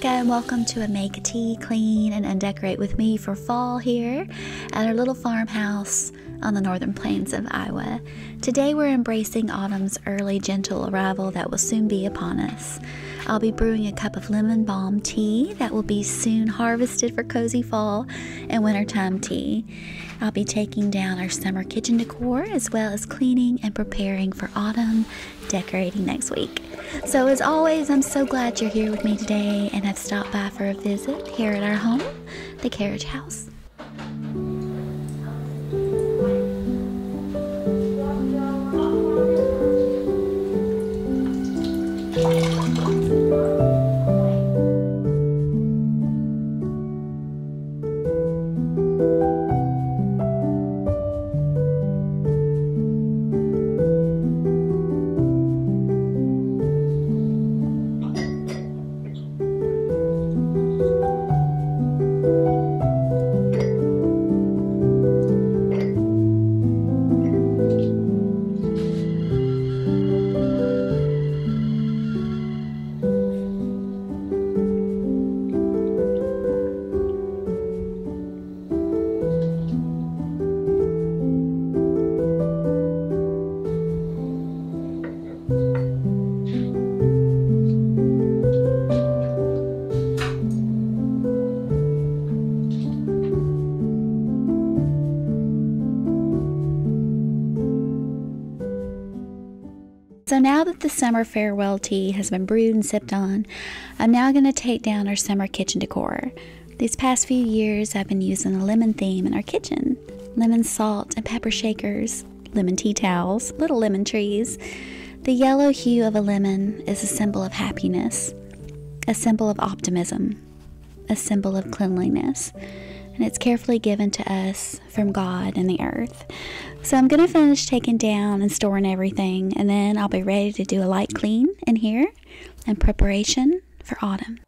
And welcome to a Make Tea, Clean, and Undecorate with me for fall here at our little farmhouse on the northern plains of Iowa. Today we're embracing autumn's early gentle arrival that will soon be upon us. I'll be brewing a cup of lemon balm tea that will be soon harvested for cozy fall and wintertime tea. I'll be taking down our summer kitchen decor as well as cleaning and preparing for autumn decorating next week. So, as always, I'm so glad you're here with me today and have stopped by for a visit here at our home, the Carriage House. So now that the summer farewell tea has been brewed and sipped on, I'm now going to take down our summer kitchen decor. These past few years, I've been using a lemon theme in our kitchen lemon salt and pepper shakers, lemon tea towels, little lemon trees. The yellow hue of a lemon is a symbol of happiness, a symbol of optimism, a symbol of cleanliness and it's carefully given to us from God and the earth. So I'm going to finish taking down and storing everything, and then I'll be ready to do a light clean in here in preparation for autumn.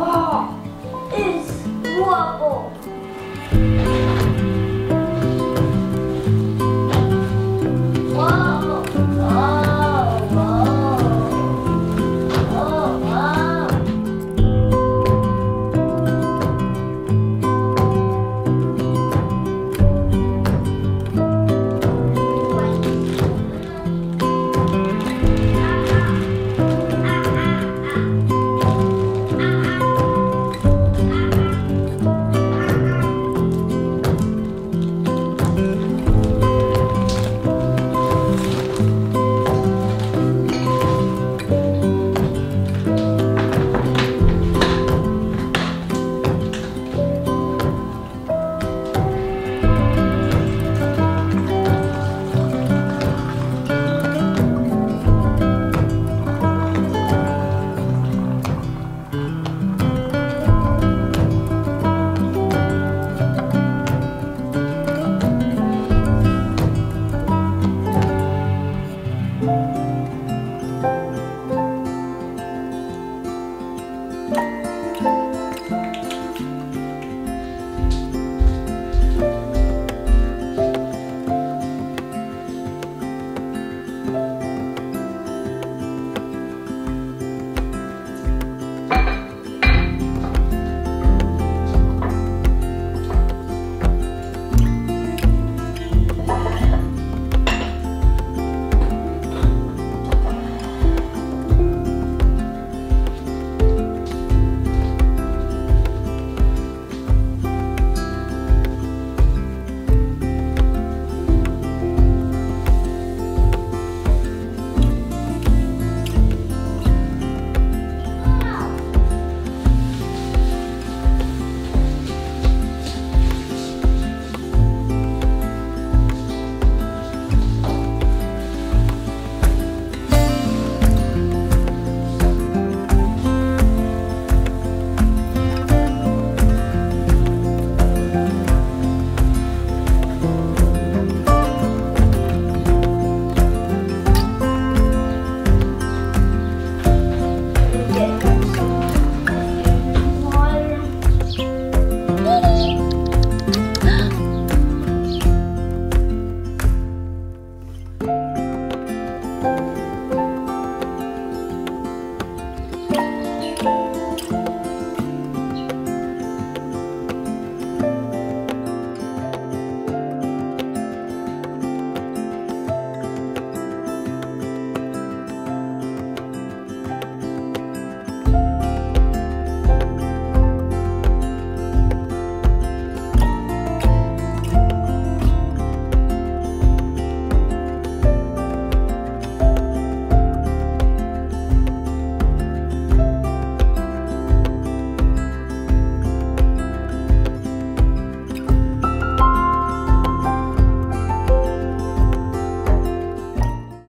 Oh, it's wobble.